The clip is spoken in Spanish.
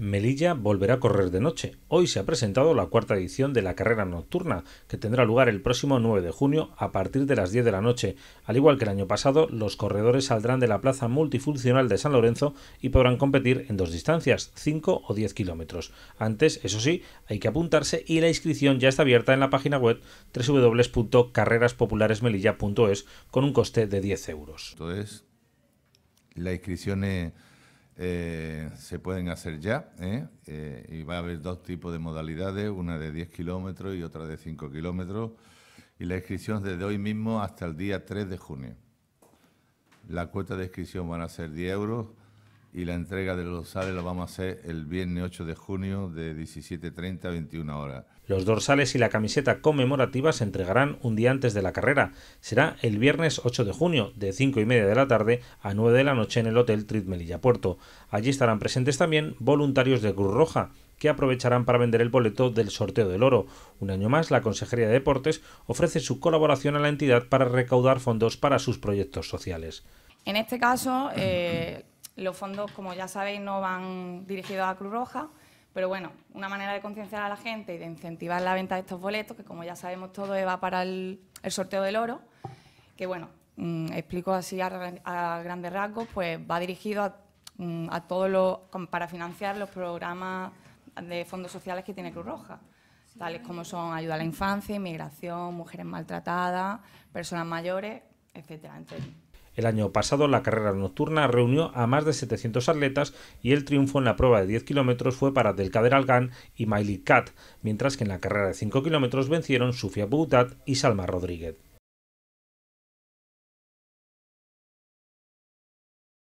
Melilla volverá a correr de noche. Hoy se ha presentado la cuarta edición de la carrera nocturna, que tendrá lugar el próximo 9 de junio a partir de las 10 de la noche. Al igual que el año pasado, los corredores saldrán de la plaza multifuncional de San Lorenzo y podrán competir en dos distancias, 5 o 10 kilómetros. Antes, eso sí, hay que apuntarse y la inscripción ya está abierta en la página web www.carreraspopularesmelilla.es con un coste de 10 euros. Entonces, la inscripción es eh, se pueden hacer ya ¿eh? Eh, y va a haber dos tipos de modalidades, una de 10 kilómetros y otra de 5 kilómetros y la inscripción desde hoy mismo hasta el día 3 de junio. La cuota de inscripción van a ser 10 euros y la entrega de los dorsales lo vamos a hacer el viernes 8 de junio de 17.30 a 21 horas. Los dorsales y la camiseta conmemorativa se entregarán un día antes de la carrera. Será el viernes 8 de junio, de 5 y media de la tarde a 9 de la noche en el Hotel Trit Melilla Puerto. Allí estarán presentes también voluntarios de Cruz Roja, que aprovecharán para vender el boleto del sorteo del oro. Un año más, la Consejería de Deportes ofrece su colaboración a la entidad para recaudar fondos para sus proyectos sociales. En este caso, eh, los fondos, como ya sabéis, no van dirigidos a Cruz Roja, pero bueno, una manera de concienciar a la gente y de incentivar la venta de estos boletos, que como ya sabemos todo va para el, sorteo del oro, que bueno, mm, explico así a, grandes rasgos, pues va dirigido a, mm, a todo lo, para financiar los programas de fondos sociales que tiene Cruz Roja, tales como son ayuda a la infancia, inmigración, mujeres maltratadas, personas mayores, etcétera. El año pasado la carrera nocturna reunió a más de 700 atletas y el triunfo en la prueba de 10 kilómetros fue para Delcader Algan y Miley Cat, mientras que en la carrera de 5 kilómetros vencieron Sofía Boutat y Salma Rodríguez.